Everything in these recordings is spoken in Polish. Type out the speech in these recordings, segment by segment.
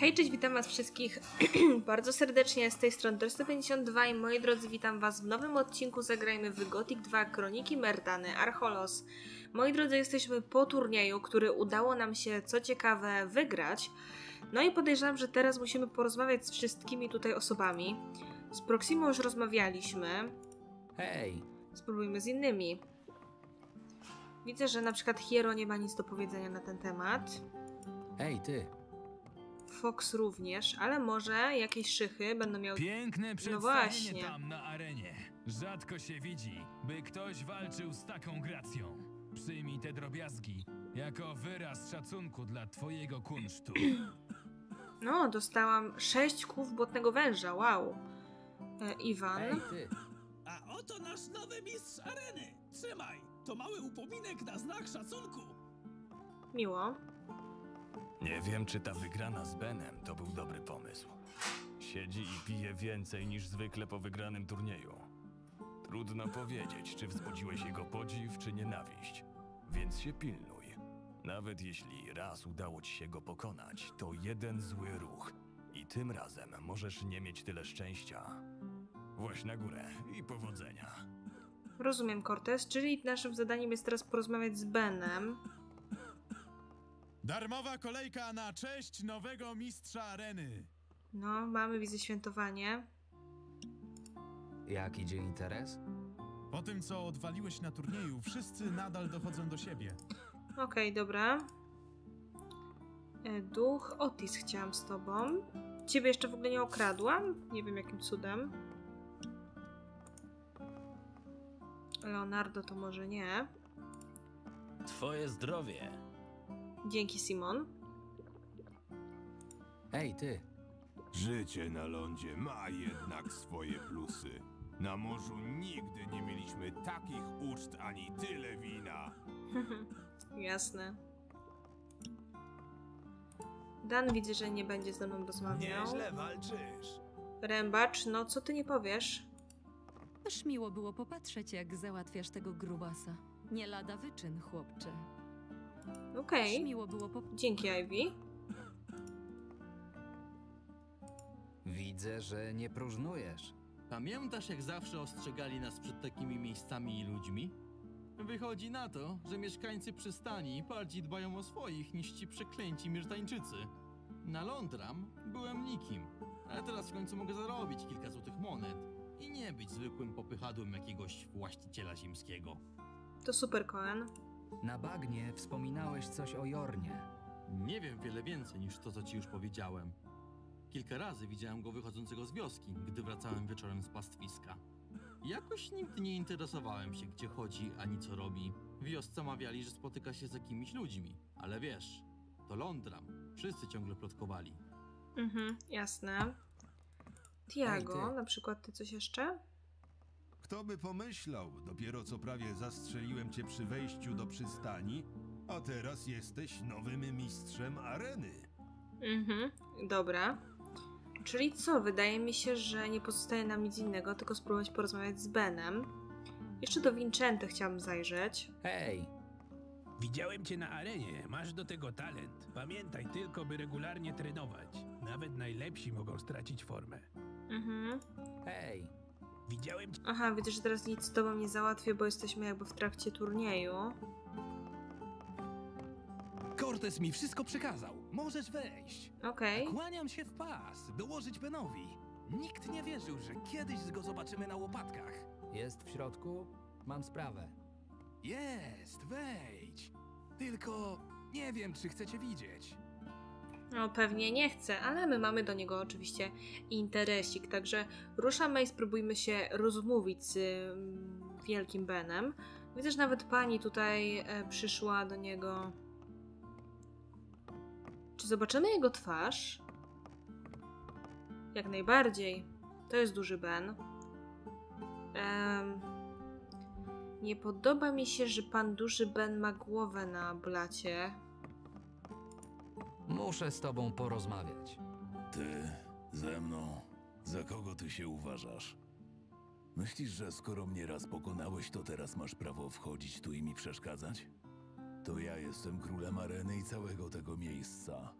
Hej, cześć, witam was wszystkich bardzo serdecznie z tej strony Dor152 i moi drodzy, witam was w nowym odcinku Zagrajmy w Gothic 2 Kroniki Merdany Archolos. Moi drodzy, jesteśmy po turnieju, który udało nam się, co ciekawe, wygrać. No i podejrzewam, że teraz musimy porozmawiać z wszystkimi tutaj osobami. Z Proximą już rozmawialiśmy. Hej, Spróbujmy z innymi. Widzę, że na przykład Hiero nie ma nic do powiedzenia na ten temat. hej ty. Fox również, ale może jakieś szychy będą miały... Piękne przedstawienie właśnie. tam na arenie. Rzadko się widzi, by ktoś walczył z taką gracją. Przyjmij te drobiazgi jako wyraz szacunku dla twojego kunsztu. No, dostałam sześć kłów błotnego węża, wow. E, Iwan. Hej ty. A oto nasz nowy mistrz areny! Trzymaj! To mały upominek na znak szacunku! Miło. Nie wiem, czy ta wygrana z Benem to był dobry pomysł. Siedzi i pije więcej niż zwykle po wygranym turnieju. Trudno powiedzieć, czy wzbudziłeś jego podziw, czy nienawiść. Więc się pilnuj. Nawet jeśli raz udało ci się go pokonać, to jeden zły ruch. I tym razem możesz nie mieć tyle szczęścia. Właź na górę i powodzenia. Rozumiem, Cortez, czyli naszym zadaniem jest teraz porozmawiać z Benem. Darmowa kolejka na cześć nowego mistrza areny! No, mamy, widzę, świętowanie. Jak idzie interes? Po tym, co odwaliłeś na turnieju, wszyscy nadal dochodzą do siebie. Okej, dobra. E, Duch Otis chciałam z tobą. Ciebie jeszcze w ogóle nie okradłam? Nie wiem jakim cudem. Leonardo to może nie. Twoje zdrowie. Dzięki, Simon. Hej ty. Życie na lądzie ma jednak swoje plusy. Na morzu nigdy nie mieliśmy takich uczt ani tyle wina. Jasne. Dan widzę, że nie będzie ze mną rozmawiał. Nieźle walczysz. Rębacz, no co ty nie powiesz? Też miło było popatrzeć, jak załatwiasz tego grubasa. Nie lada wyczyn, chłopcze. Okej. Miło było po... Dzięki, Ivy. Widzę, że nie próżnujesz. Pamiętasz, jak zawsze ostrzegali nas przed takimi miejscami i ludźmi? Wychodzi na to, że mieszkańcy przystani bardziej dbają o swoich niż ci przeklęci miesztańczycy. Na Londram byłem nikim, ale teraz w końcu mogę zarobić kilka złotych monet i nie być zwykłym popychadłem jakiegoś właściciela ziemskiego. To super, Cohen. Na bagnie wspominałeś coś o Jornie. Nie wiem wiele więcej niż to, co ci już powiedziałem. Kilka razy widziałem go wychodzącego z wioski, gdy wracałem wieczorem z pastwiska. Jakoś nigdy nie interesowałem się, gdzie chodzi ani co robi. W wiosce mawiali, że spotyka się z jakimiś ludźmi, ale wiesz, to Londram. Wszyscy ciągle plotkowali. Mhm, jasne. Tiago, Ej, ty. na przykład ty coś jeszcze? Kto by pomyślał, dopiero co prawie zastrzeliłem cię przy wejściu do przystani, a teraz jesteś nowym mistrzem areny. Mhm, dobra. Czyli co? Wydaje mi się, że nie pozostaje nam nic innego, tylko spróbować porozmawiać z Benem. Jeszcze do Vincenty chciałam zajrzeć. Hej, Widziałem cię na arenie, masz do tego talent. Pamiętaj tylko, by regularnie trenować. Nawet najlepsi mogą stracić formę. Mhm. hej. Widziałem cię Aha, widzę, że teraz nic z tobą nie załatwię, bo jesteśmy jakby w trakcie turnieju. Cortez mi wszystko przekazał. Możesz wejść. Okej. Kłaniam się w pas, dołożyć Benowi. Nikt nie wierzył, że kiedyś go zobaczymy na łopatkach. Jest w środku? Mam sprawę. Jest, wejdź. Tylko nie wiem, czy chcecie widzieć. No pewnie nie chcę, ale my mamy do niego oczywiście interesik, także ruszamy i spróbujmy się rozmówić z ym, wielkim Benem. Widzę, że nawet pani tutaj e, przyszła do niego. Czy zobaczymy jego twarz? Jak najbardziej. To jest duży Ben. Em, nie podoba mi się, że pan duży Ben ma głowę na blacie. Muszę z tobą porozmawiać. Ty, ze mną, za kogo ty się uważasz? Myślisz, że skoro mnie raz pokonałeś, to teraz masz prawo wchodzić tu i mi przeszkadzać? To ja jestem królem areny i całego tego miejsca.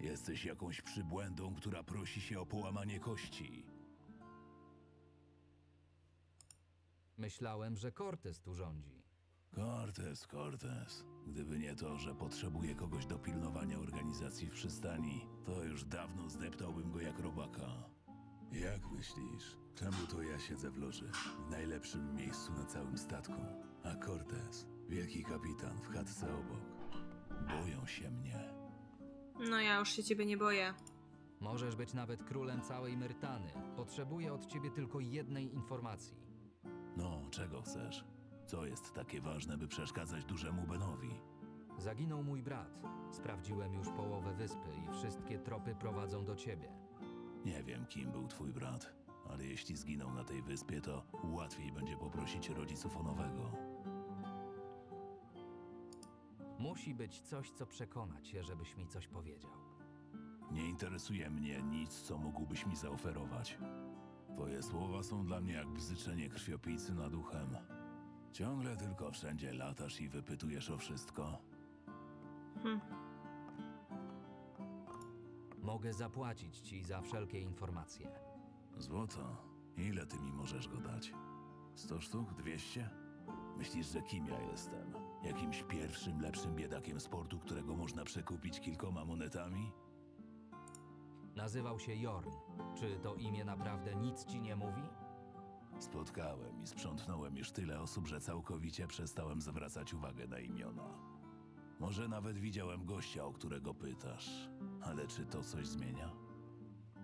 Jesteś jakąś przybłędą, która prosi się o połamanie kości. Myślałem, że Cortez tu rządzi. Cortez, Cortez. Gdyby nie to, że potrzebuję kogoś do pilnowania organizacji w przystani, to już dawno zdeptałbym go jak robaka. Jak myślisz, czemu to ja siedzę w loży, w najlepszym miejscu na całym statku, a Cortez, wielki kapitan w chatce obok? Boją się mnie. No ja już się ciebie nie boję. Możesz być nawet królem całej Myrtany. Potrzebuję od ciebie tylko jednej informacji. No, czego chcesz? Co jest takie ważne, by przeszkadzać dużemu Benowi? Zaginął mój brat. Sprawdziłem już połowę wyspy i wszystkie tropy prowadzą do ciebie. Nie wiem, kim był twój brat, ale jeśli zginął na tej wyspie, to łatwiej będzie poprosić rodziców o nowego. Musi być coś, co przekona cię, żebyś mi coś powiedział. Nie interesuje mnie nic, co mógłbyś mi zaoferować. Twoje słowa są dla mnie jak bzyczenie krwiopijcy nad uchem. Ciągle tylko wszędzie latasz i wypytujesz o wszystko. Hm. Mogę zapłacić ci za wszelkie informacje. Złoto, ile ty mi możesz go dać? Sto sztuk? Dwieście? Myślisz, że kim ja jestem? Jakimś pierwszym, lepszym biedakiem sportu, którego można przekupić kilkoma monetami? Nazywał się Jorn. Czy to imię naprawdę nic ci nie mówi? Spotkałem i sprzątnąłem już tyle osób, że całkowicie przestałem zwracać uwagę na imiona. Może nawet widziałem gościa, o którego pytasz, ale czy to coś zmienia?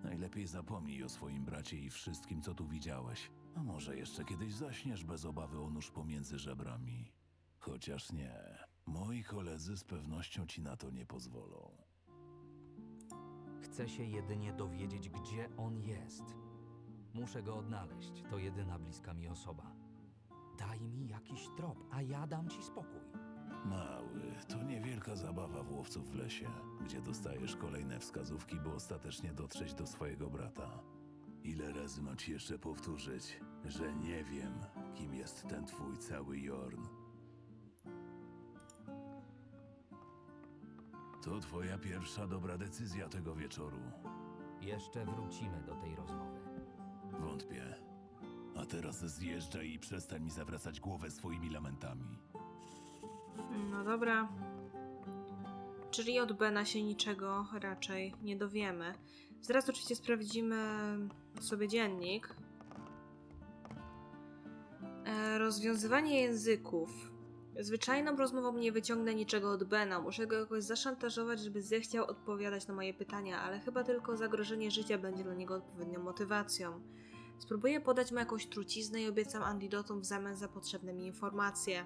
Najlepiej zapomnij o swoim bracie i wszystkim, co tu widziałeś. A może jeszcze kiedyś zaśniesz bez obawy o nóż pomiędzy żebrami. Chociaż nie, moi koledzy z pewnością ci na to nie pozwolą. Chcę się jedynie dowiedzieć, gdzie on jest. Muszę go odnaleźć. To jedyna bliska mi osoba. Daj mi jakiś trop, a ja dam ci spokój. Mały, to niewielka zabawa w łowców w lesie, gdzie dostajesz kolejne wskazówki, by ostatecznie dotrzeć do swojego brata. Ile razy mam ci jeszcze powtórzyć, że nie wiem, kim jest ten twój cały Jorn? To twoja pierwsza dobra decyzja tego wieczoru. Jeszcze wrócimy do tej rozmowy. Wątpię. A teraz zjeżdżaj i przestań mi zawracać głowę swoimi lamentami. No dobra. Czyli od Bena się niczego raczej nie dowiemy. Zaraz oczywiście sprawdzimy sobie dziennik. E, rozwiązywanie języków. Zwyczajną rozmową nie wyciągnę niczego od Bena. Muszę go jakoś zaszantażować, żeby zechciał odpowiadać na moje pytania, ale chyba tylko zagrożenie życia będzie dla niego odpowiednią motywacją. Spróbuję podać mu jakąś truciznę i obiecam antidotum w zamian za potrzebne mi informacje.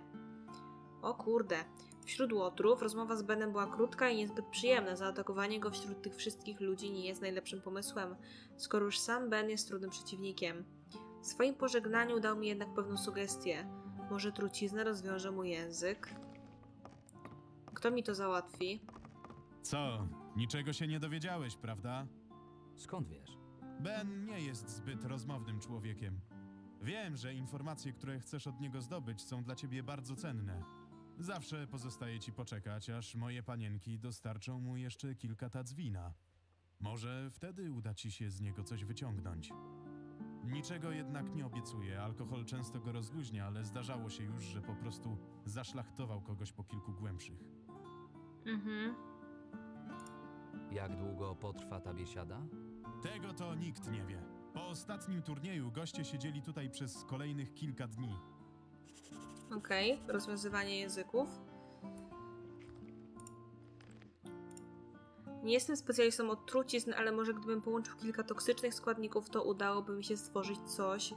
O kurde. Wśród łotrów rozmowa z Benem była krótka i niezbyt przyjemna. Zaatakowanie go wśród tych wszystkich ludzi nie jest najlepszym pomysłem, skoro już sam Ben jest trudnym przeciwnikiem. W swoim pożegnaniu dał mi jednak pewną sugestię. Może trucizna rozwiąże mu język? Kto mi to załatwi? Co? Niczego się nie dowiedziałeś, prawda? Skąd wiesz? Ben nie jest zbyt rozmownym człowiekiem. Wiem, że informacje, które chcesz od niego zdobyć, są dla ciebie bardzo cenne. Zawsze pozostaje ci poczekać, aż moje panienki dostarczą mu jeszcze kilka tac wina. Może wtedy uda ci się z niego coś wyciągnąć. Niczego jednak nie obiecuję. Alkohol często go rozluźnia, ale zdarzało się już, że po prostu zaszlachtował kogoś po kilku głębszych. Mhm. Jak długo potrwa ta biesiada? Tego to nikt nie wie. Po ostatnim turnieju goście siedzieli tutaj przez kolejnych kilka dni. Okej, rozwiązywanie języków. Nie jestem specjalistą od trucizn, ale może gdybym połączył kilka toksycznych składników, to udałoby mi się stworzyć coś,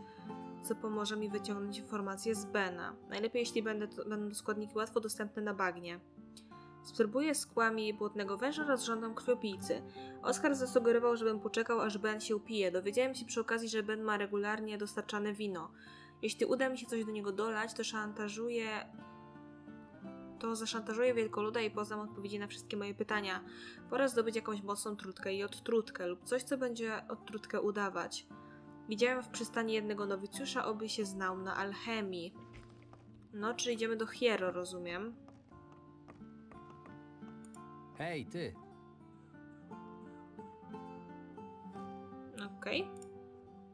co pomoże mi wyciągnąć informacje z Bena. Najlepiej, jeśli będę będą składniki łatwo dostępne na bagnie. Spróbuję skłami błotnego węża oraz żądam krwiopijcy. Oskar zasugerował, żebym poczekał, aż Ben się upije. Dowiedziałem się przy okazji, że Ben ma regularnie dostarczane wino. Jeśli uda mi się coś do niego dolać, to szantażuję. To zaszantażuję wielkoluda i poznam odpowiedzi na wszystkie moje pytania. Pora zdobyć jakąś mocną trutkę i odtrutkę lub coś, co będzie odtrutkę udawać. Widziałem w przystani jednego nowicjusza, oby się znał na alchemii. No, czy idziemy do Hiero, rozumiem. Hej, ty! Okej.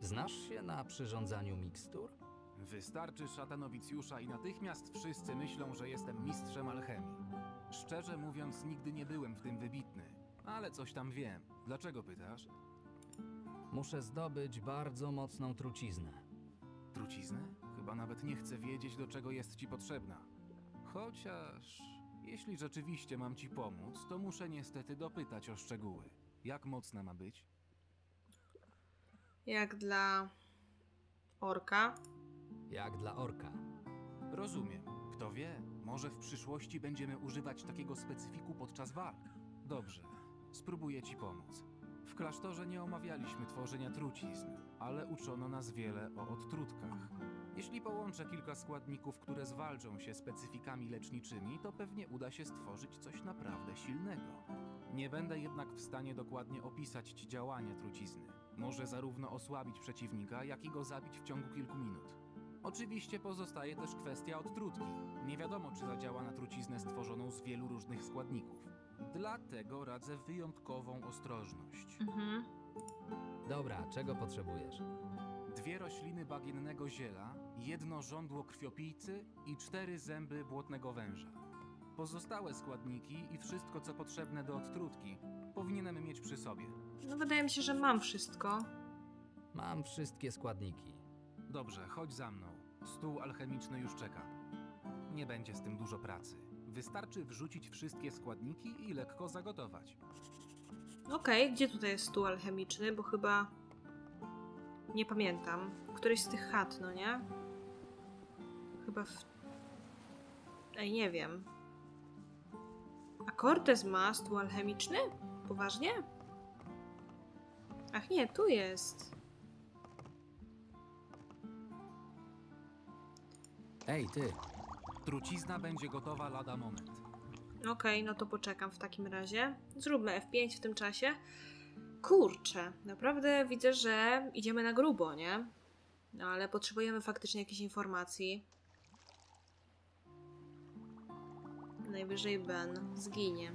Znasz się na przyrządzaniu mikstur? Wystarczy szata nowicjusza i natychmiast wszyscy myślą, że jestem mistrzem alchemii. Szczerze mówiąc, nigdy nie byłem w tym wybitny, ale coś tam wiem. Dlaczego pytasz? Muszę zdobyć bardzo mocną truciznę. Truciznę? Chyba nawet nie chcę wiedzieć, do czego jest ci potrzebna. Chociaż, jeśli rzeczywiście mam ci pomóc, to muszę niestety dopytać o szczegóły. Jak mocna ma być? Jak dla orka. Jak dla orka. Rozumiem. Kto wie, może w przyszłości będziemy używać takiego specyfiku podczas walk. Dobrze, spróbuję ci pomóc. W klasztorze nie omawialiśmy tworzenia trucizn, ale uczono nas wiele o odtrutkach. Jeśli połączę kilka składników, które zwalczą się specyfikami leczniczymi, to pewnie uda się stworzyć coś naprawdę silnego. Nie będę jednak w stanie dokładnie opisać ci działania trucizny. Może zarówno osłabić przeciwnika, jak i go zabić w ciągu kilku minut. Oczywiście pozostaje też kwestia odtrutki. Nie wiadomo, czy zadziała na truciznę stworzoną z wielu różnych składników. Dlatego radzę wyjątkową ostrożność. Mhm. Dobra, czego potrzebujesz? Dwie rośliny bagiennego ziela, jedno żądło krwiopijcy i cztery zęby błotnego węża. Pozostałe składniki i wszystko, co potrzebne do odtrutki, powinienem mieć przy sobie. No wydaje mi się, że mam wszystko. Mam wszystkie składniki. Dobrze, chodź za mną. Stół alchemiczny już czeka. Nie będzie z tym dużo pracy. Wystarczy wrzucić wszystkie składniki i lekko zagotować. Okej, gdzie tutaj jest stół alchemiczny? Bo chyba. Nie pamiętam. Któryś z tych chat, no nie? Chyba w. Ej, nie wiem. A Cortez ma stół alchemiczny? Poważnie? Ach nie, tu jest. Ej, ty, Trucizna będzie gotowa lada moment. Okej, no to poczekam w takim razie. Zróbmy F5 w tym czasie. Kurczę, naprawdę widzę, że idziemy na grubo, nie? No ale potrzebujemy faktycznie jakiejś informacji. Najwyżej Ben zginie.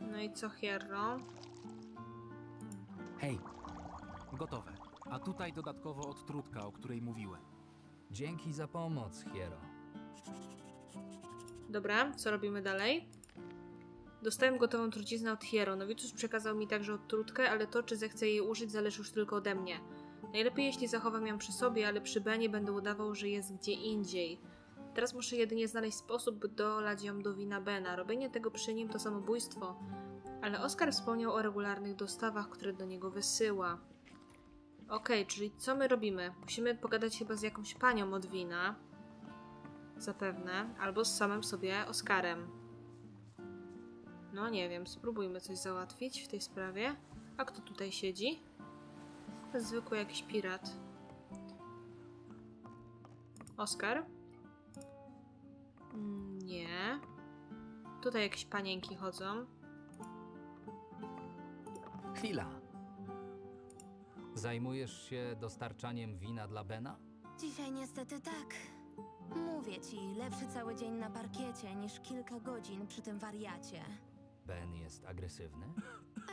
No i co, Hierro? hej, Gotowe. A tutaj dodatkowo odtrutka, o której mówiłem. dzięki za pomoc, Hiero. Dobra, co robimy dalej? Dostałem gotową truciznę od Hiero. Nowicjusz przekazał mi także odtrutkę, ale to, czy zechcę jej użyć, zależy już tylko ode mnie. Najlepiej, jeśli zachowam ją przy sobie, ale przy Benie będę udawał, że jest gdzie indziej. Teraz muszę jedynie znaleźć sposób, by dolać ją do wina Bena. Robienie tego przy nim to samobójstwo. Ale Oskar wspomniał o regularnych dostawach, które do niego wysyła. Okej, czyli co my robimy? Musimy pogadać chyba z jakąś panią od wina. Zapewne. Albo z samym sobie Oskarem. No nie wiem, spróbujmy coś załatwić w tej sprawie. A kto tutaj siedzi? Zwykły jakiś pirat. Oskar? Mm, Nie. Tutaj jakieś panienki chodzą. Chwila. Zajmujesz się dostarczaniem wina dla Bena? Dzisiaj niestety tak. Mówię ci, lepszy cały dzień na parkiecie niż kilka godzin przy tym wariacie. Ben jest agresywny?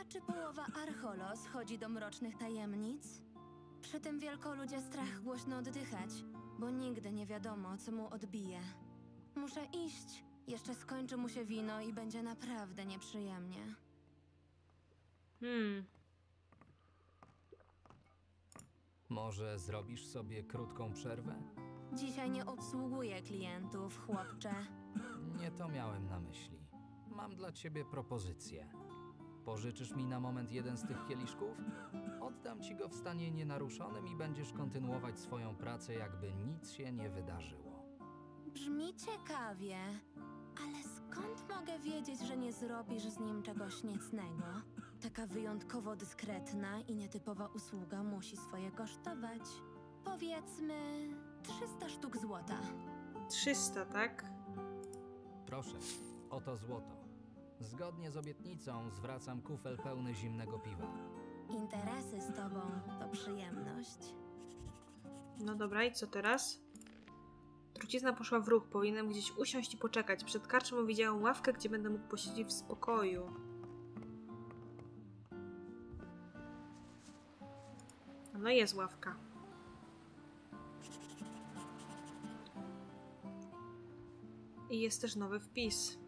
A czy połowa Archolos chodzi do mrocznych tajemnic? Przy tym wielkoludzie strach głośno oddychać, bo nigdy nie wiadomo, co mu odbije. Muszę iść. Jeszcze skończy mu się wino i będzie naprawdę nieprzyjemnie. Hmm. Może zrobisz sobie krótką przerwę? Dzisiaj nie obsługuję klientów, chłopcze. Nie to miałem na myśli. Mam dla ciebie propozycję. Pożyczysz mi na moment jeden z tych kieliszków? Oddam ci go w stanie nienaruszonym i będziesz kontynuować swoją pracę, jakby nic się nie wydarzyło. Brzmi ciekawie, ale skąd mogę wiedzieć, że nie zrobisz z nim czegoś niecnego? Taka wyjątkowo dyskretna i nietypowa usługa musi swoje kosztować. Powiedzmy 300 sztuk złota. 300, tak? Proszę, oto złoto. Zgodnie z obietnicą zwracam kufel pełny zimnego piwa. Interesy z tobą to przyjemność. No dobra, i co teraz? Trucizna poszła w ruch. Powinienem gdzieś usiąść i poczekać. Przed karczmą widziałem ławkę, gdzie będę mógł posiedzieć w spokoju. No jest ławka. I jest też nowy wpis.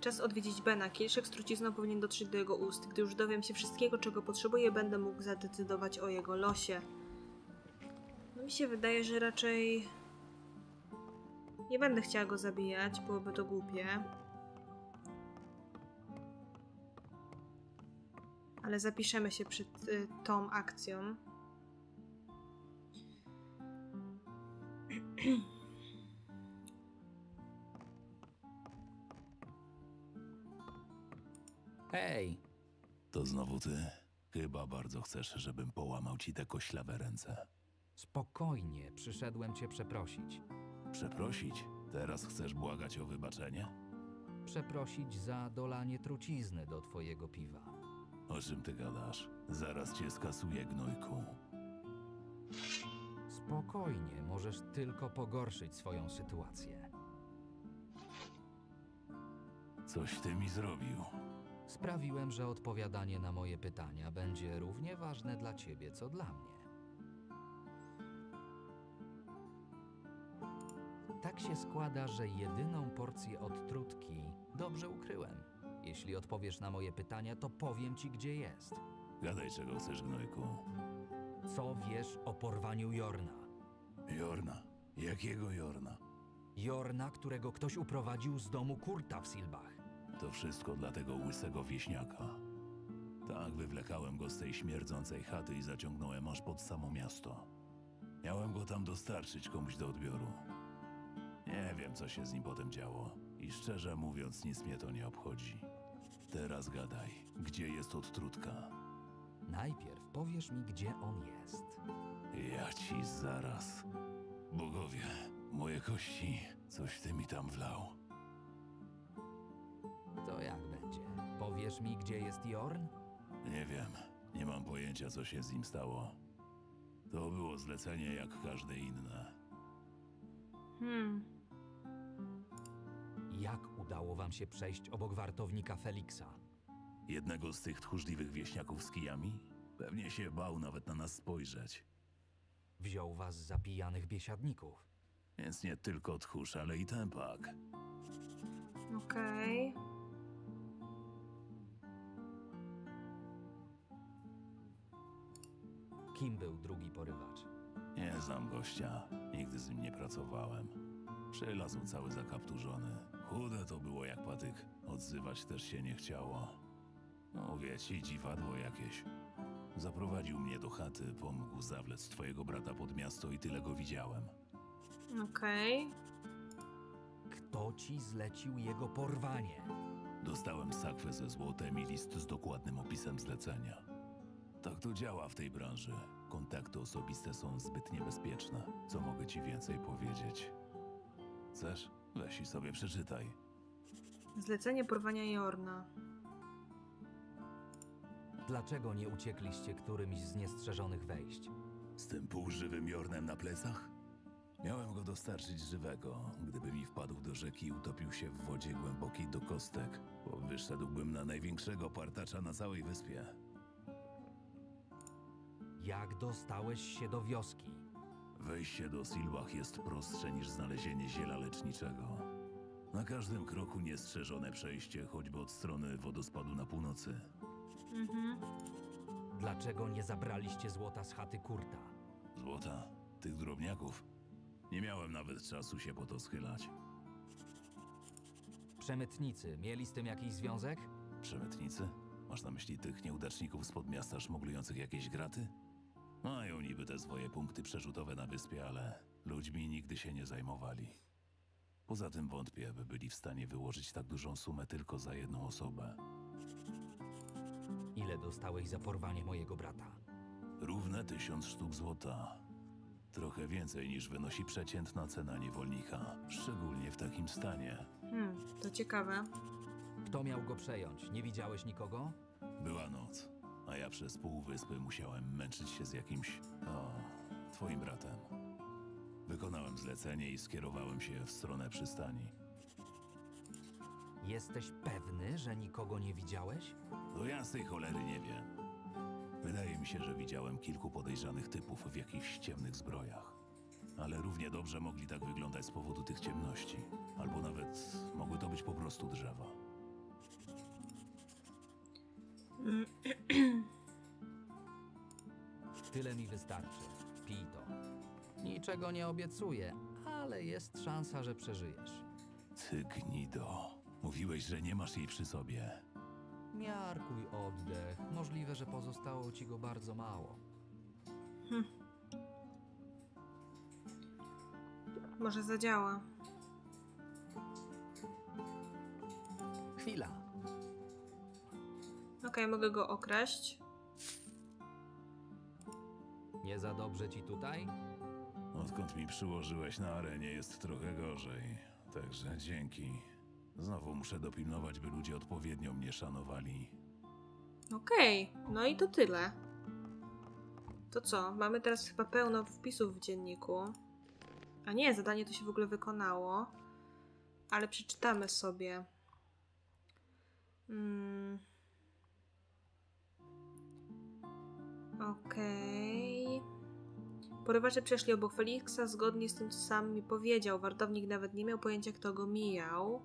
Czas odwiedzić Bena. Kieliszek z trucizną powinien dotrzeć do jego ust. Gdy już dowiem się wszystkiego, czego potrzebuję, będę mógł zadecydować o jego losie. No mi się wydaje, że raczej nie będę chciała go zabijać, byłoby to głupie. Ale zapiszemy się przed y, tą akcją. Hej, To znowu ty? Chyba bardzo chcesz, żebym połamał ci te koślawe ręce. spokojnie, przyszedłem cię przeprosić. Przeprosić? Teraz chcesz błagać o wybaczenie? Przeprosić za dolanie trucizny do twojego piwa. O czym ty gadasz? Zaraz cię skasuję, gnojku. Spokojnie, możesz tylko pogorszyć swoją sytuację. Coś ty mi zrobił. Sprawiłem, że odpowiadanie na moje pytania będzie równie ważne dla ciebie, co dla mnie. Tak się składa, że jedyną porcję odtrutki dobrze ukryłem. Jeśli odpowiesz na moje pytania, to powiem ci, gdzie jest. Gadaj, czego chcesz, gnojku. Co wiesz o porwaniu Jorna? Jorna. Jakiego Jorna? Jorna, którego ktoś uprowadził z domu Kurta w Silbach. To wszystko dla tego łysego wieśniaka. Tak, wywlekałem go z tej śmierdzącej chaty i zaciągnąłem aż pod samo miasto. Miałem go tam dostarczyć komuś do odbioru. Nie wiem, co się z nim potem działo. I szczerze mówiąc, nic mnie to nie obchodzi. Teraz gadaj, gdzie jest odtrutka? Najpierw powiesz mi, gdzie on jest. Ja ci zaraz. Bogowie, moje kości, coś ty mi tam wlał. To jak będzie? Powiesz mi, gdzie jest Jorn? Nie wiem, nie mam pojęcia, co się z nim stało. To było zlecenie jak każde inne. Hmm. Jak udało wam się przejść obok wartownika Feliksa? Jednego z tych tchórzliwych wieśniaków z kijami? Pewnie się bał nawet na nas spojrzeć. Wziął was za pijanych biesiadników. Więc nie tylko tchórz, ale i tempak. Okej. Kim był drugi porywacz? Nie znam gościa, nigdy z nim nie pracowałem. Przylazł cały zakapturzony. Chude to było jak patyk. Odzywać też się nie chciało. Mówię ci, dziwadło jakieś. Zaprowadził mnie do chaty, pomógł zawlec twojego brata pod miasto i tyle go widziałem. Okej. Kto ci zlecił jego porwanie? Dostałem sakwę ze złotem i list z dokładnym opisem zlecenia. Tak to działa w tej branży. Kontakty osobiste są zbyt niebezpieczne. Co mogę ci więcej powiedzieć? Chcesz? Weź i sobie przeczytaj. Zlecenie porwania Jorna. Dlaczego nie uciekliście którymś z niestrzeżonych wejść? Z tym półżywym Jornem na plecach? Miałem go dostarczyć żywego. Gdyby mi wpadł do rzeki i utopił się w wodzie głębokiej do kostek, bo wyszedłbym na największego partacza na całej wyspie. Jak dostałeś się do wioski? Wejście do Silbach jest prostsze niż znalezienie ziela leczniczego. Na każdym kroku niestrzeżone przejście, choćby od strony wodospadu na północy. Mhm. Dlaczego nie zabraliście złota z chaty Kurta? Złota, tych drobniaków. Nie miałem nawet czasu się po to schylać. Przemytnicy mieli z tym jakiś związek? Przemytnicy? Masz na myśli tych nieudaczników spod miasta szmuglujących jakieś graty? Mają niby te swoje punkty przerzutowe na wyspie, ale ludźmi nigdy się nie zajmowali. Poza tym wątpię, by byli w stanie wyłożyć tak dużą sumę tylko za jedną osobę. Ile dostałeś za porwanie mojego brata? Równe tysiąc sztuk złota. Trochę więcej niż wynosi przeciętna cena niewolnika, szczególnie w takim stanie. Hmm, to ciekawe. Kto miał go przejąć? Nie widziałeś nikogo? Była noc, a ja przez pół wyspy musiałem męczyć się z jakimś. O, twoim bratem. Wykonałem zlecenie i skierowałem się w stronę przystani. Jesteś pewny, że nikogo nie widziałeś? Do jasnej cholery nie wiem. Wydaje mi się, że widziałem kilku podejrzanych typów w jakichś ciemnych zbrojach. Ale równie dobrze mogli tak wyglądać z powodu tych ciemności. Albo nawet mogły to być po prostu drzewa. Tyle mi wystarczy. Pij to. Niczego nie obiecuję, ale jest szansa, że przeżyjesz. Ty gnido. Mówiłeś, że nie masz jej przy sobie. Miarkuj oddech. Możliwe, że pozostało ci go bardzo mało. Może zadziała. Chwila. Okej, mogę go okraść. Nie za dobrze ci tutaj? Odkąd mi przyłożyłeś na arenie, jest trochę gorzej. Także dzięki. Znowu muszę dopilnować, by ludzie odpowiednio mnie szanowali. Okej, no i to tyle. To co? Mamy teraz chyba pełno wpisów w dzienniku. A nie, zadanie to się w ogóle wykonało. Ale przeczytamy sobie. Mm. Okej. Porywacze przeszli obok Feliksa zgodnie z tym, co sam mi powiedział. Wartownik nawet nie miał pojęcia, kto go mijał.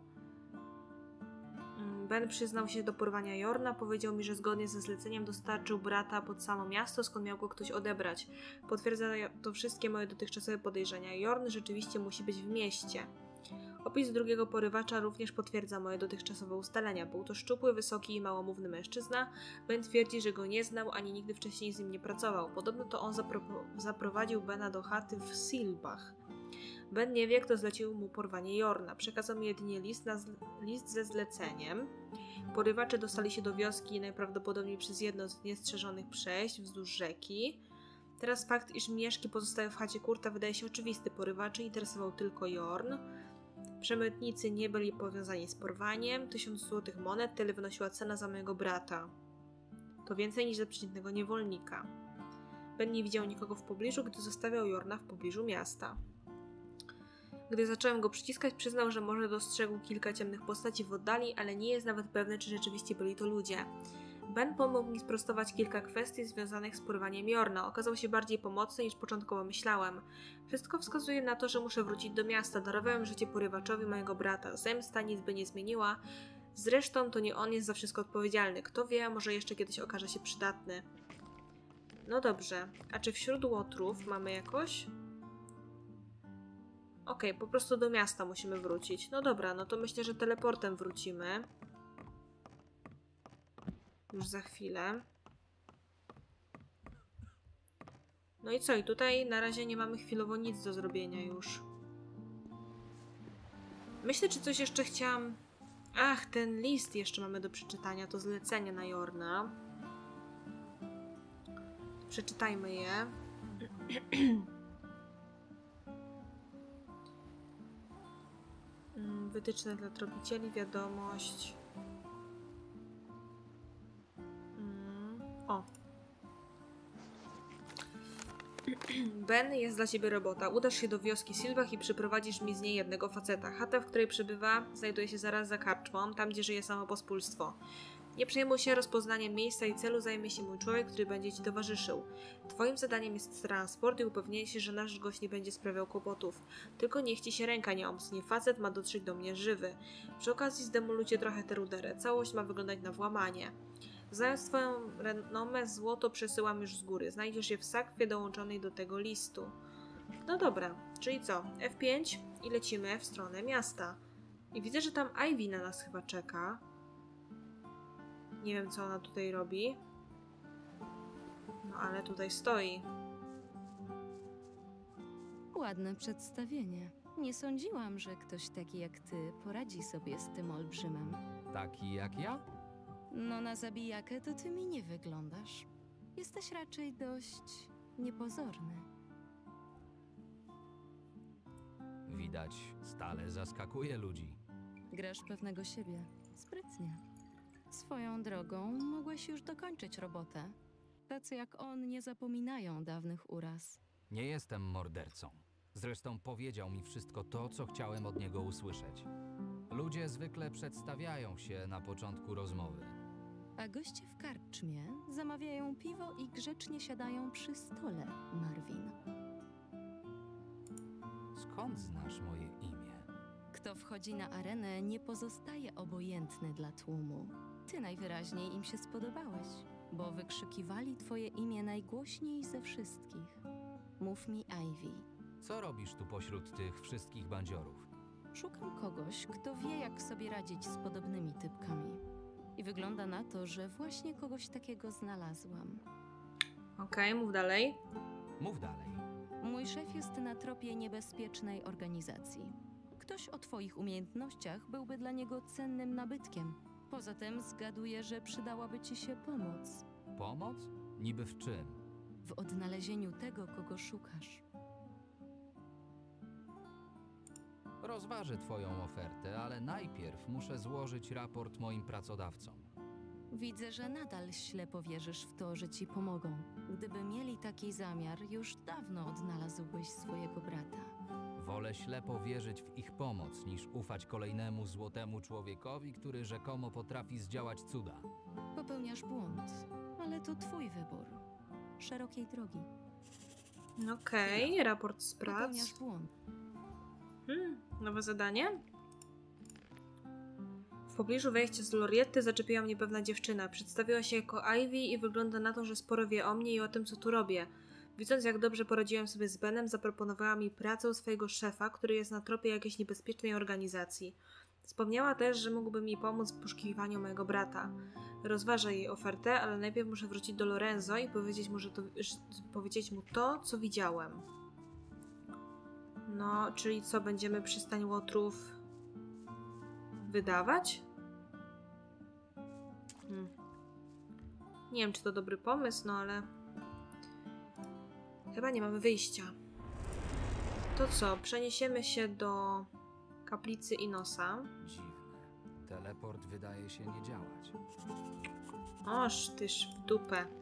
Mm, Ben przyznał się do porwania Jorna, powiedział mi, że zgodnie ze zleceniem dostarczył brata pod samo miasto, skąd miał go ktoś odebrać. Potwierdza to wszystkie moje dotychczasowe podejrzenia. Jorn rzeczywiście musi być w mieście. Opis drugiego porywacza również potwierdza moje dotychczasowe ustalenia. Był to szczupły, wysoki i małomówny mężczyzna. Ben twierdzi, że go nie znał ani nigdy wcześniej z nim nie pracował. Podobno to on zapro- zaprowadził Bena do chaty w Silbach. Ben nie wie, kto zlecił mu porwanie Jorna. Przekazał mi jedynie list, list ze zleceniem. Porywacze dostali się do wioski najprawdopodobniej przez jedno z niestrzeżonych przejść wzdłuż rzeki. Teraz fakt, iż mieszki pozostają w chacie Kurta wydaje się oczywisty. Porywaczy interesował tylko Jorn. Przemytnicy nie byli powiązani z porwaniem. Tysiąc złotych monet tyle wynosiła cena za mojego brata. To więcej niż za przeciętnego niewolnika. Ben nie widział nikogo w pobliżu, gdy zostawiał Jorna w pobliżu miasta. Gdy zacząłem go przyciskać, przyznał, że może dostrzegł kilka ciemnych postaci w oddali, ale nie jest nawet pewny, czy rzeczywiście byli to ludzie. Ben pomógł mi sprostować kilka kwestii związanych z porwaniem Jorna. Okazał się bardziej pomocny niż początkowo myślałem. Wszystko wskazuje na to, że muszę wrócić do miasta. Darowałem życie porywaczowi mojego brata. Zemsta nic by nie zmieniła. Zresztą to nie on jest za wszystko odpowiedzialny. Kto wie, może jeszcze kiedyś okaże się przydatny. No dobrze. A czy wśród łotrów mamy jakoś? Okej, po prostu do miasta musimy wrócić. No dobra, no to myślę, że teleportem wrócimy. Już za chwilę. No i co? I tutaj na razie nie mamy chwilowo nic do zrobienia już. Myślę, czy coś jeszcze chciałam... Ach, ten list jeszcze mamy do przeczytania, to zlecenie na Jorna. Przeczytajmy je. Mm, Wytyczne dla tropicieli, wiadomość. O. Ben, jest dla ciebie robota. Udasz się do wioski Silwach i przyprowadzisz mi z niej jednego faceta. Chata, w której przebywa, znajduje się zaraz za karczmą, tam gdzie żyje samo pospólstwo. Nie przejmuj się rozpoznaniem miejsca i celu, zajmie się mój człowiek, który będzie ci towarzyszył. Twoim zadaniem jest transport i upewnienie się, że nasz gość nie będzie sprawiał kłopotów. Tylko niech ci się ręka nie omsnie. Facet ma dotrzeć do mnie żywy. Przy okazji zdemolujcie trochę tę ruderę. Całość ma wyglądać na włamanie. Znając twoją renomę, złoto przesyłam już z góry. Znajdziesz je w sakwie dołączonej do tego listu. No dobra, czyli co? F5 i lecimy w stronę miasta. I widzę, że tam Ivy na nas chyba czeka. Nie wiem, co ona tutaj robi. No ale tutaj stoi. Ładne przedstawienie. Nie sądziłam, że ktoś taki jak ty poradzi sobie z tym olbrzymem. Taki jak ja? No na zabijakę to ty mi nie wyglądasz. Jesteś raczej dość niepozorny. Widać, stale zaskakuje ludzi. Grasz pewnego siebie. Sprytnie. Swoją drogą mogłeś już dokończyć robotę. Tacy jak on nie zapominają dawnych uraz. Nie jestem mordercą. Zresztą powiedział mi wszystko to, co chciałem od niego usłyszeć. Ludzie zwykle przedstawiają się na początku rozmowy. A goście w karczmie zamawiają piwo i grzecznie siadają przy stole, Marvin. Skąd znasz moje imię? Kto wchodzi na arenę, nie pozostaje obojętny dla tłumu. Ty najwyraźniej im się spodobałeś, bo wykrzykiwali twoje imię najgłośniej ze wszystkich. Mów mi, Ivy. Co robisz tu pośród tych wszystkich bandziorów? Szukam kogoś, kto wie, jak sobie radzić z podobnymi typkami. I wygląda na to, że właśnie kogoś takiego znalazłam. Okej, mów dalej. Mów dalej. Mój szef jest na tropie niebezpiecznej organizacji. Ktoś o twoich umiejętnościach byłby dla niego cennym nabytkiem. Poza tym zgaduję, że przydałaby ci się pomoc Pomoc? Niby w czym? w odnalezieniu tego, kogo szukasz. Rozważę twoją ofertę, ale najpierw muszę złożyć raport moim pracodawcom. Widzę, że nadal ślepo wierzysz w to, że ci pomogą. Gdyby mieli taki zamiar, już dawno odnalazłbyś swojego brata. Wolę ślepo wierzyć w ich pomoc, niż ufać kolejnemu złotemu człowiekowi, który rzekomo potrafi zdziałać cuda. Popełniasz błąd, ale to twój wybór. Szerokiej drogi. Okej, raport z prac. Popełniasz błąd. Hmm, nowe zadanie? W pobliżu wejścia z Lorietty zaczepiła mnie pewna dziewczyna. Przedstawiła się jako Ivy i wygląda na to, że sporo wie o mnie i o tym, co tu robię. Widząc, jak dobrze poradziłem sobie z Benem, zaproponowała mi pracę u swojego szefa, który jest na tropie jakiejś niebezpiecznej organizacji. Wspomniała też, że mógłby mi pomóc w poszukiwaniu mojego brata. Rozważę jej ofertę, ale najpierw muszę wrócić do Lorenzo i powiedzieć mu, że to, że, powiedzieć mu to, co widziałem. No, czyli co, będziemy przystań łotrów wydawać? Hmm. Nie wiem, czy to dobry pomysł, no ale chyba nie mamy wyjścia. To co, przeniesiemy się do kaplicy Inosa. Dziwne. Teleport wydaje się nie działać. Oż tyż w dupę.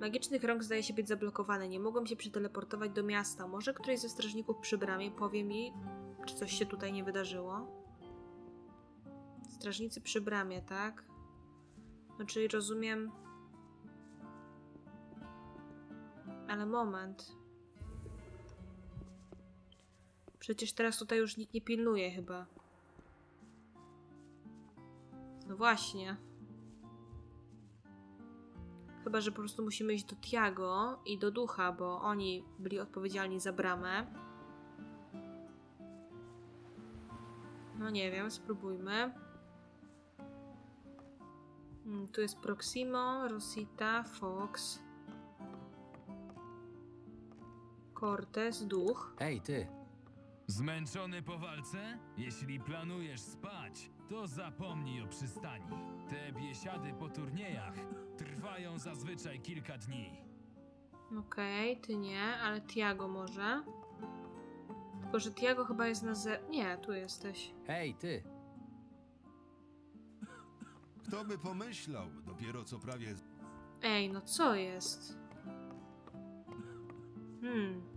Magiczny krąg zdaje się być zablokowany. Nie mogłem się przeteleportować do miasta. Może któryś ze strażników przy bramie powie mi, czy coś się tutaj nie wydarzyło? Strażnicy przy bramie, tak? No czyli rozumiem. Ale moment. Przecież teraz tutaj już nikt nie pilnuje chyba. No właśnie. Chyba, że po prostu musimy iść do Tiago i do ducha, bo oni byli odpowiedzialni za bramę. No nie wiem, spróbujmy. Mm, Tu jest Proximo, Rosita, Fox, Cortez, duch. Ej, ty! Zmęczony po walce? Jeśli planujesz spać, to zapomnij o przystani. Te biesiady po turniejach trwają zazwyczaj kilka dni. Okej, ty nie, ale Tiago może. Tylko, że Tiago chyba jest na ze... Nie, tu jesteś. Ej, ty! Kto by pomyślał, dopiero co prawie Ej, no co jest? Hmm.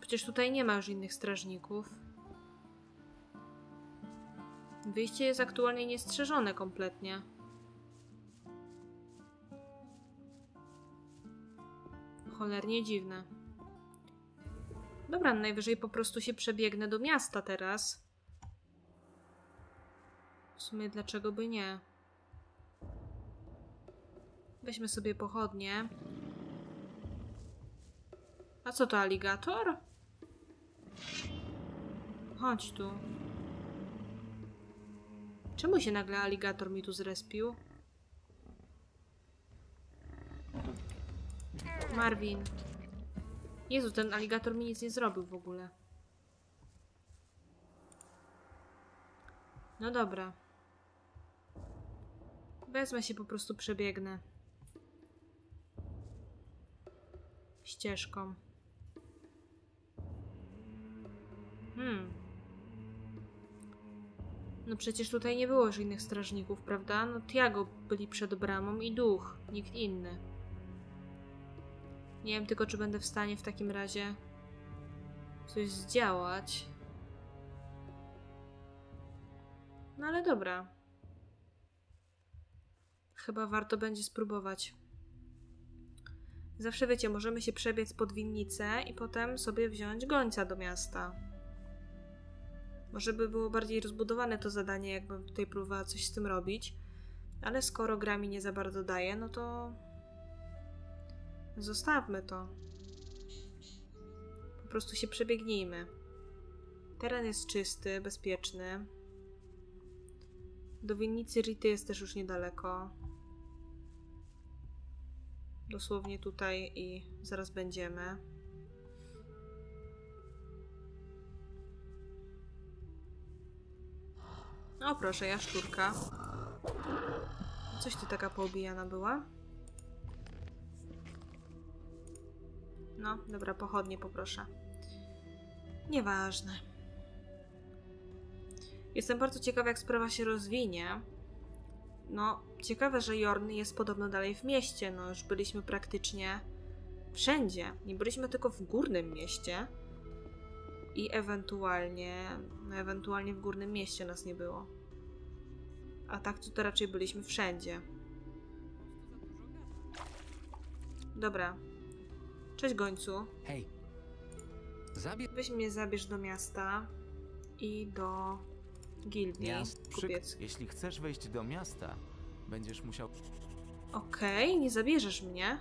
Przecież tutaj nie ma już innych strażników. Wyjście jest aktualnie niestrzeżone kompletnie. Cholernie dziwne. Dobra, najwyżej po prostu się przebiegnę do miasta teraz. W sumie dlaczego by nie? Weźmy sobie pochodnie. A co to, aligator? Chodź tu. Czemu się nagle aligator mi tu zrespił? Marvin. Jezu, ten aligator mi nic nie zrobił w ogóle. No dobra. Wezmę się po prostu przebiegnę. Ścieżką. Hmm. No przecież tutaj nie było już innych strażników, prawda? No Tiago byli przed bramą i duch, nikt inny. Nie wiem tylko, czy będę w stanie w takim razie coś zdziałać. No ale dobra. Chyba warto będzie spróbować. Zawsze wiecie, możemy się przebiec pod winnicę i potem sobie wziąć gońca do miasta. Może by było bardziej rozbudowane to zadanie, jakbym tutaj próbowała coś z tym robić. Ale skoro gra mi nie za bardzo daje, no to zostawmy to. Po prostu się przebiegnijmy. Teren jest czysty, bezpieczny. Do winnicy Rity jest też już niedaleko. Dosłownie tutaj i zaraz będziemy. O proszę, jaszczurka. Coś ty taka poobijana była? No, dobra, pochodnie poproszę. Nieważne. Jestem bardzo ciekawa, jak sprawa się rozwinie. No, ciekawe, że Jorn jest podobno dalej w mieście. No, już byliśmy praktycznie wszędzie. Nie byliśmy tylko w górnym mieście. I ewentualnie, no ewentualnie w górnym mieście nas nie było. A tak to, to raczej byliśmy wszędzie. Dobra. Cześć gońcu. Hej. Zabierz. Weź mnie zabierz do miasta i do gildii kupiec. Jeśli chcesz wejść do miasta, będziesz musiał. Okej, okay, nie zabierzesz mnie.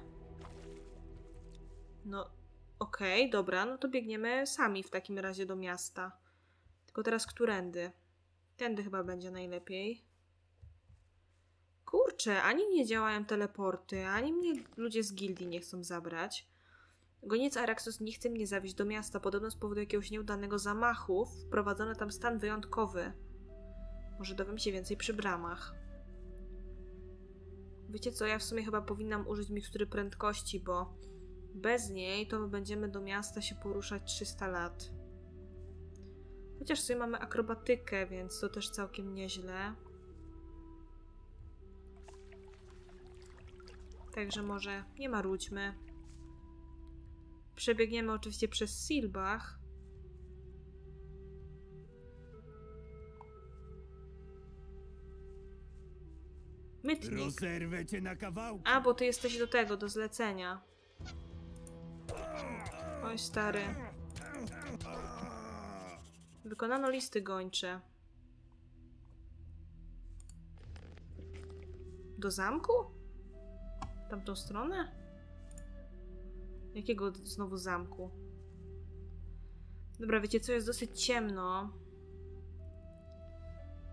No, okej, okay, dobra, no to biegniemy sami w takim razie do miasta. Tylko teraz którędy? Tędy chyba będzie najlepiej. Kurczę, ani nie działają teleporty, ani mnie ludzie z gildii nie chcą zabrać. Goniec Araxos nie chce mnie zawieźć do miasta, podobno z powodu jakiegoś nieudanego zamachu wprowadzono tam stan wyjątkowy. Może dowiem się więcej przy bramach. Wiecie co, ja w sumie chyba powinnam użyć mikstury prędkości, bo bez niej to my będziemy do miasta się poruszać 300 lat. Chociaż sobie mamy akrobatykę, więc to też całkiem nieźle. Także może nie marudźmy. Przebiegniemy oczywiście przez Silbach. Mytnik. Rozerwę cię na kawałki. A, bo ty jesteś do tego, do zlecenia. Oj, stary. Wykonano listy gończe. Do zamku? Tamtą stronę? Jakiego znowu zamku? Dobra, wiecie co? Jest dosyć ciemno.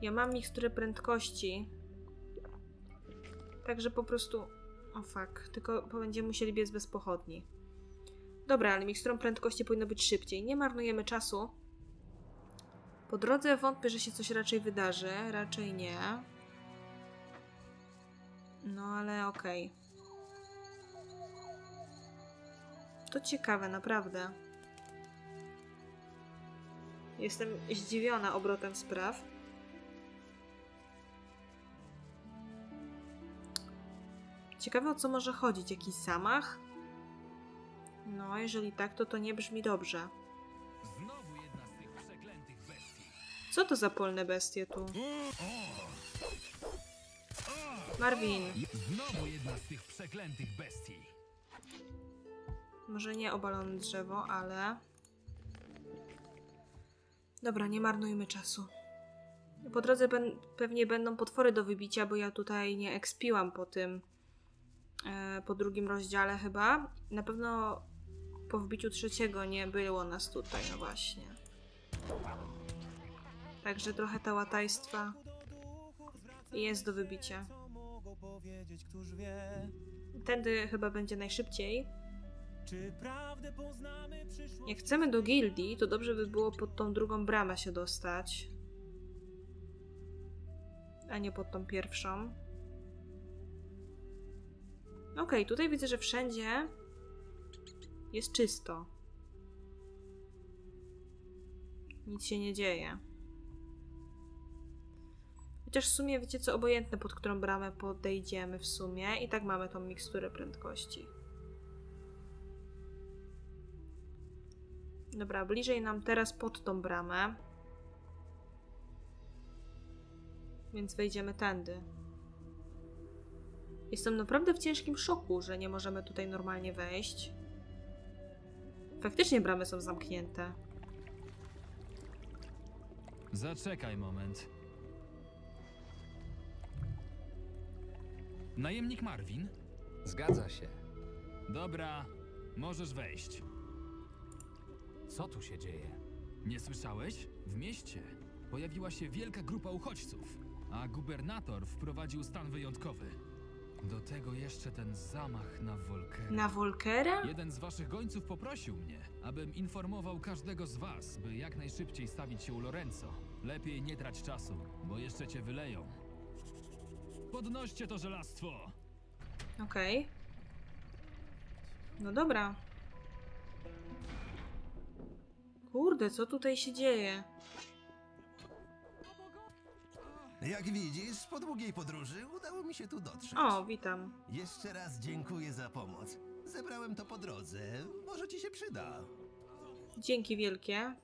Ja mam miksturę prędkości. Także po prostu... O fuck, tylko będziemy musieli biec bez pochodni. Dobra, ale miksturą prędkości powinno być szybciej. Nie marnujemy czasu. Po drodze wątpię, że się coś raczej wydarzy. Raczej nie. No ale okej. Okay. To ciekawe, naprawdę. Jestem zdziwiona obrotem spraw. Ciekawe o co może chodzić, jakiś zamach? No, jeżeli tak, to to nie brzmi dobrze. Co to za polne bestie tu? Marvin. Znowu jedna z tych przeklętych bestii. Może nie obalone drzewo, ale... Dobra, nie marnujmy czasu. Po drodze pewnie będą potwory do wybicia, bo ja tutaj nie ekspiłam po tym e, po drugim rozdziale chyba. Na pewno po wbiciu trzeciego nie było nas tutaj, no właśnie. Także trochę ta łatajstwa jest do wybicia. Tędy chyba będzie najszybciej. Jak chcemy do gildii, to dobrze by było pod tą drugą bramę się dostać. A nie pod tą pierwszą. Okej, okay, tutaj widzę, że wszędzie jest czysto. Nic się nie dzieje. Chociaż w sumie, wiecie co, obojętne pod którą bramę podejdziemy w sumie i tak mamy tą miksturę prędkości. Dobra, bliżej nam teraz pod tą bramę. Więc wejdziemy tędy. Jestem naprawdę w ciężkim szoku, że nie możemy tutaj normalnie wejść. Faktycznie bramy są zamknięte. Zaczekaj moment. Najemnik Marvin? Zgadza się. Dobra, możesz wejść. Co tu się dzieje? Nie słyszałeś? W mieście pojawiła się wielka grupa uchodźców, a gubernator wprowadził stan wyjątkowy. Do tego jeszcze ten zamach na Volkera. Na Volkera? Jeden z waszych gońców poprosił mnie, abym informował każdego z was, by jak najszybciej stawić się u Lorenzo. Lepiej nie trać czasu, bo jeszcze cię wyleją. Podnoście to żelastwo! Okej. No dobra. Kurde, co tutaj się dzieje? Jak widzisz, po długiej podróży udało mi się tu dotrzeć. O, witam. Jeszcze raz dziękuję za pomoc. Zebrałem to po drodze. Może ci się przyda. Dzięki wielkie.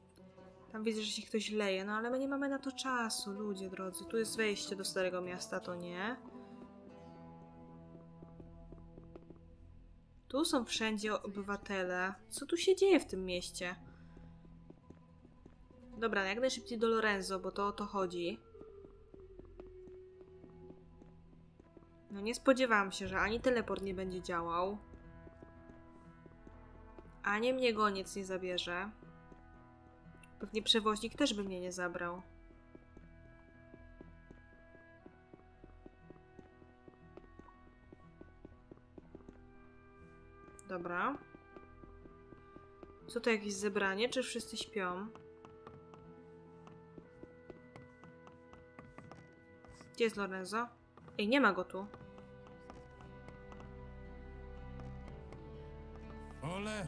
Tam widzę, że się ktoś leje, no ale my nie mamy na to czasu, ludzie drodzy. Tu jest wejście do Starego Miasta, to nie. Tu są wszędzie obywatele. Co tu się dzieje w tym mieście? Dobra, jak najszybciej do Lorenzo, bo to o to chodzi. No nie spodziewałam się, że ani teleport nie będzie działał, ani mnie goniec nie zabierze. Pewnie przewoźnik też by mnie nie zabrał. Dobra. Co to jakieś zebranie, czy wszyscy śpią? Gdzie jest Lorenzo? Ej, nie ma go tu. Cholera!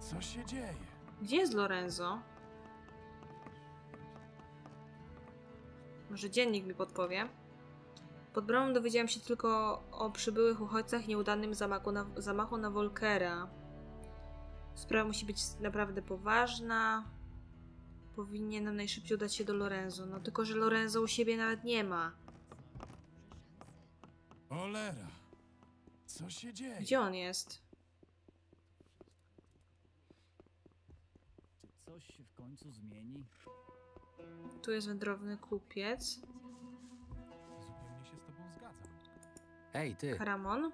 Co się dzieje? Gdzie jest Lorenzo? Może dziennik mi podpowie. Pod bramą dowiedziałam się tylko o przybyłych uchodźcach i nieudanym zamachu na, zamachu na Volkera. Sprawa musi być naprawdę poważna. Powinienem najszybciej udać się do Lorenzo. No tylko, że Lorenzo u siebie nawet nie ma. Cholera! Co się dzieje? Gdzie on jest? Czy coś się w końcu zmieni? Tu jest wędrowny kupiec. Zupełnie się z tobą zgadzam. Ej, ty. Karamon.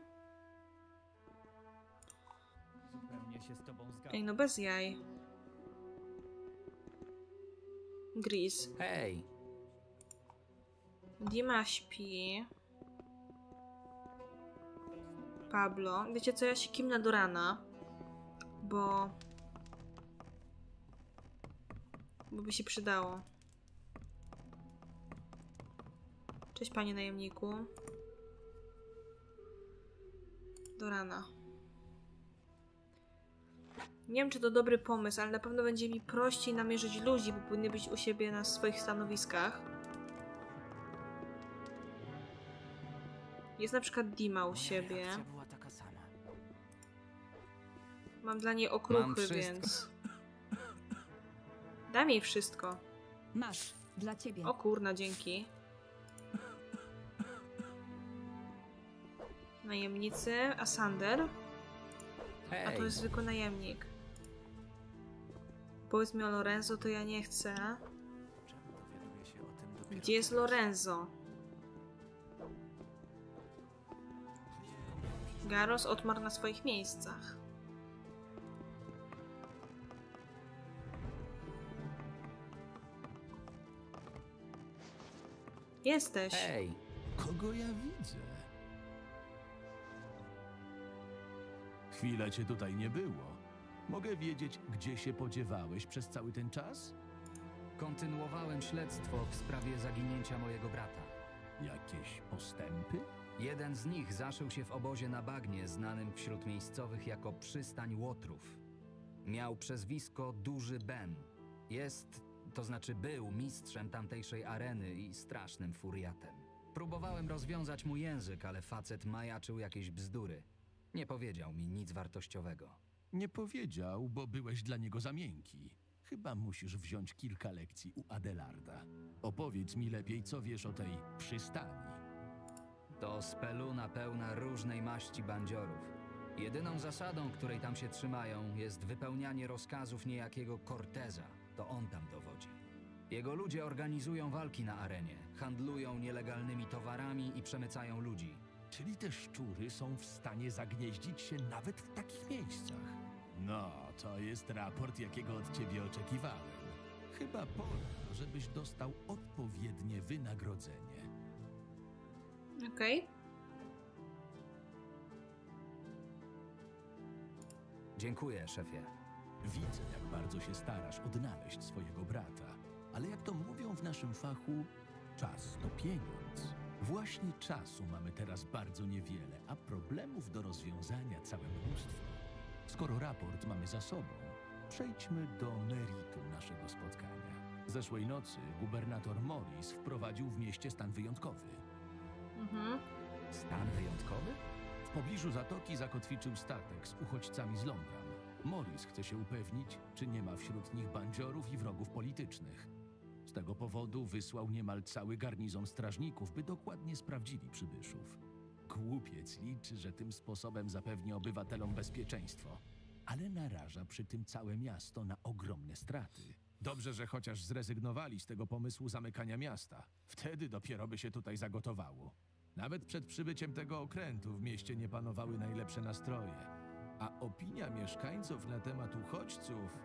Zupełnie się z tobą zgadzam. Ej, no bez jaj. Gris. Hej! Dima śpi. Pablo. Wiecie co, ja się kimnę do rana. Bo... Bo by się przydało. Cześć panie najemniku. Do rana. Nie wiem, czy to dobry pomysł, ale na pewno będzie mi prościej namierzyć ludzi, bo powinny być u siebie na swoich stanowiskach. Jest na przykład Dima u siebie. była taka sama. Mam dla niej okruchy, więc... Dam jej wszystko. Masz, dla ciebie. O kurna, dzięki. Najemnicy, a Sander? A to jest zwykły najemnik. Powiedz mi o Lorenzo, to ja nie chcę. Gdzie jest Lorenzo? Garos odmarł na swoich miejscach. Jesteś. Hej! Kogo ja widzę? Chwilę cię tutaj nie było. Mogę wiedzieć, gdzie się podziewałeś przez cały ten czas? Kontynuowałem śledztwo w sprawie zaginięcia mojego brata. Jakieś postępy? Jeden z nich zaszył się w obozie na bagnie, znanym wśród miejscowych jako przystań Łotrów. Miał przezwisko Duży Ben. Jest, to znaczy był mistrzem tamtejszej areny i strasznym furiatem. Próbowałem rozwiązać mu język, ale facet majaczył jakieś bzdury. Nie powiedział mi nic wartościowego. Nie powiedział, bo byłeś dla niego za miękki. Chyba musisz wziąć kilka lekcji u Adelarda. Opowiedz mi lepiej, co wiesz o tej przystani. To speluna pełna różnej maści bandziorów. Jedyną zasadą, której tam się trzymają, jest wypełnianie rozkazów niejakiego Corteza. To on tam dowodzi. Jego ludzie organizują walki na arenie, handlują nielegalnymi towarami i przemycają ludzi. Czyli te szczury są w stanie zagnieździć się nawet w takich miejscach. No, to jest raport, jakiego od ciebie oczekiwałem. Chyba pora, żebyś dostał odpowiednie wynagrodzenie. Okej. Dziękuję, szefie. Widzę, jak bardzo się starasz odnaleźć swojego brata. Ale jak to mówią w naszym fachu, czas to pieniądz. Właśnie czasu mamy teraz bardzo niewiele, a problemów do rozwiązania całe mnóstwo. Skoro raport mamy za sobą, przejdźmy do meritum naszego spotkania. Zeszłej nocy gubernator Morris wprowadził w mieście stan wyjątkowy. Mhm. Stan wyjątkowy? W pobliżu zatoki zakotwiczył statek z uchodźcami z Londra. Morris chce się upewnić, czy nie ma wśród nich bandziorów i wrogów politycznych. Z tego powodu wysłał niemal cały garnizon strażników, by dokładnie sprawdzili przybyszów. Głupiec liczy, że tym sposobem zapewni obywatelom bezpieczeństwo, ale naraża przy tym całe miasto na ogromne straty. Dobrze, że chociaż zrezygnowali z tego pomysłu zamykania miasta. Wtedy dopiero by się tutaj zagotowało. Nawet przed przybyciem tego okrętu w mieście nie panowały najlepsze nastroje. A opinia mieszkańców na temat uchodźców.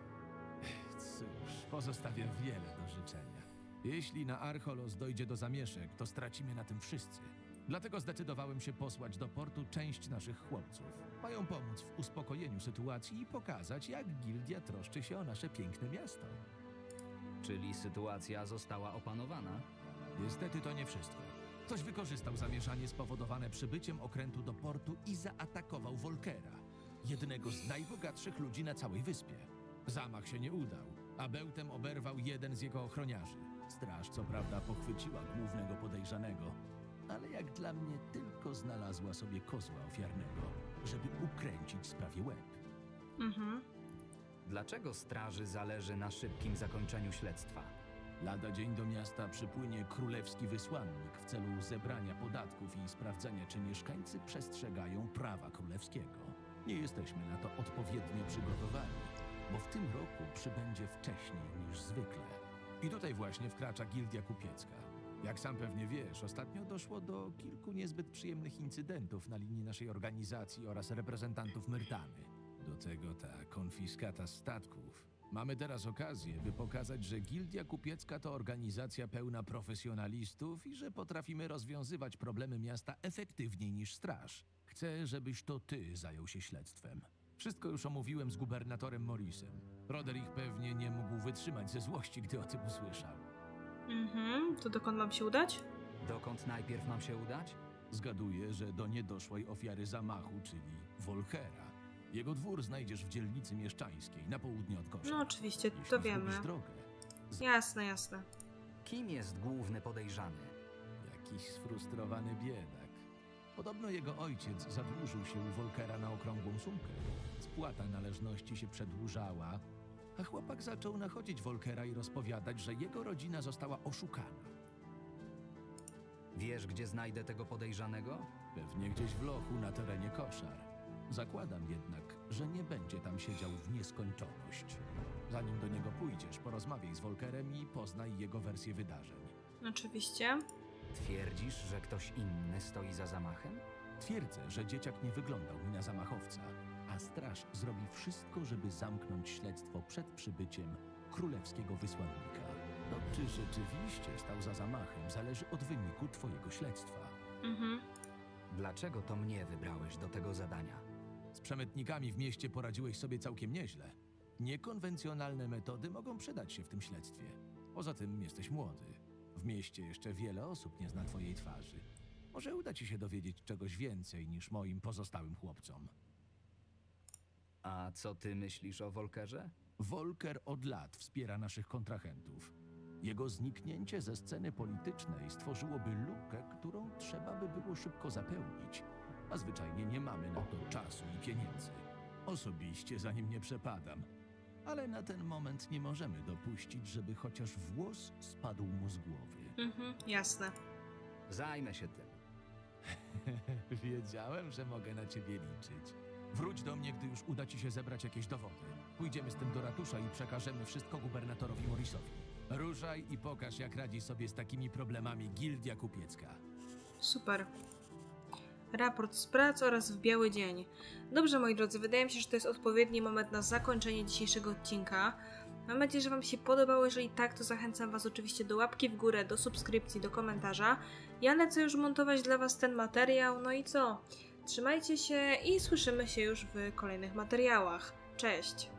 Cóż, pozostawia wiele do życzenia. Jeśli na Archolos dojdzie do zamieszek, to stracimy na tym wszyscy. Dlatego zdecydowałem się posłać do portu część naszych chłopców. Mają pomóc w uspokojeniu sytuacji i pokazać, jak gildia troszczy się o nasze piękne miasto. Czyli sytuacja została opanowana? Niestety to nie wszystko. Ktoś wykorzystał zamieszanie spowodowane przybyciem okrętu do portu i zaatakował Volkera, jednego z najbogatszych ludzi na całej wyspie. Zamach się nie udał, a bełtem oberwał jeden z jego ochroniarzy. Straż co prawda pochwyciła głównego podejrzanego, ale jak dla mnie tylko znalazła sobie kozła ofiarnego, żeby ukręcić sprawie łeb. Mhm. Dlaczego straży zależy na szybkim zakończeniu śledztwa? Lada dzień do miasta przypłynie królewski wysłannik w celu zebrania podatków i sprawdzenia, czy mieszkańcy przestrzegają prawa królewskiego. Nie jesteśmy na to odpowiednio przygotowani, bo w tym roku przybędzie wcześniej niż zwykle. I tutaj właśnie wkracza Gildia Kupiecka. Jak sam pewnie wiesz, ostatnio doszło do kilku niezbyt przyjemnych incydentów na linii naszej organizacji oraz reprezentantów Myrtany. Do tego ta konfiskata statków. Mamy teraz okazję, by pokazać, że Gildia Kupiecka to organizacja pełna profesjonalistów i że potrafimy rozwiązywać problemy miasta efektywniej niż straż. Chcę, żebyś to ty zajął się śledztwem. Wszystko już omówiłem z gubernatorem Morrisem. Roderick pewnie nie mógł wytrzymać ze złości, gdy o tym usłyszał. Mhm. To dokąd mam się udać? Dokąd najpierw mam się udać? Zgaduję, że do niedoszłej ofiary zamachu, czyli Volkera. Jego dwór znajdziesz w dzielnicy mieszczańskiej, na południe od Kosza. No oczywiście, Jeśli to wiemy. drogę, Jasne, jasne. Kim jest główny podejrzany? Jakiś sfrustrowany biedak. Podobno jego ojciec zadłużył się u Volkera na okrągłą sumkę. Spłata należności się przedłużała, a chłopak zaczął nachodzić Volkera i rozpowiadać, że jego rodzina została oszukana. Wiesz, gdzie znajdę tego podejrzanego? Pewnie gdzieś w lochu na terenie koszar. Zakładam jednak, że nie będzie tam siedział w nieskończoność. Zanim do niego pójdziesz, porozmawiaj z Volkerem i poznaj jego wersję wydarzeń. Oczywiście. Twierdzisz, że ktoś inny stoi za zamachem? Twierdzę, że dzieciak nie wyglądał mi na zamachowca, a straż zrobi wszystko, żeby zamknąć śledztwo przed przybyciem królewskiego wysłannika. No, czy rzeczywiście stał za zamachem, zależy od wyniku twojego śledztwa. Mhm. Dlaczego to mnie wybrałeś do tego zadania? Z przemytnikami w mieście poradziłeś sobie całkiem nieźle. Niekonwencjonalne metody mogą przydać się w tym śledztwie. Poza tym jesteś młody. W mieście jeszcze wiele osób nie zna twojej twarzy. Może uda ci się dowiedzieć czegoś więcej niż moim pozostałym chłopcom. A co ty myślisz o Volkerze? Volker od lat wspiera naszych kontrahentów. Jego zniknięcie ze sceny politycznej stworzyłoby lukę, którą trzeba by było szybko zapełnić, a zwyczajnie nie mamy na to czasu i pieniędzy. Osobiście za nim nie przepadam. Ale na ten moment nie możemy dopuścić, żeby chociaż włos spadł mu z głowy. Mhm, jasne. Zajmę się tym. Wiedziałem, że mogę na ciebie liczyć. Wróć do mnie, gdy już uda ci się zebrać jakieś dowody. Pójdziemy z tym do ratusza i przekażemy wszystko gubernatorowi Morrisowi. Ruszaj i pokaż, jak radzi sobie z takimi problemami Gildia Kupiecka. Super. Raport z prac oraz w biały dzień. Dobrze, moi drodzy, wydaje mi się, że to jest odpowiedni moment na zakończenie dzisiejszego odcinka. Mam nadzieję, że Wam się podobało. Jeżeli tak, to zachęcam Was oczywiście do łapki w górę, do subskrypcji, do komentarza. Ja lecę już montować dla Was ten materiał. No i co? Trzymajcie się i słyszymy się już w kolejnych materiałach. Cześć!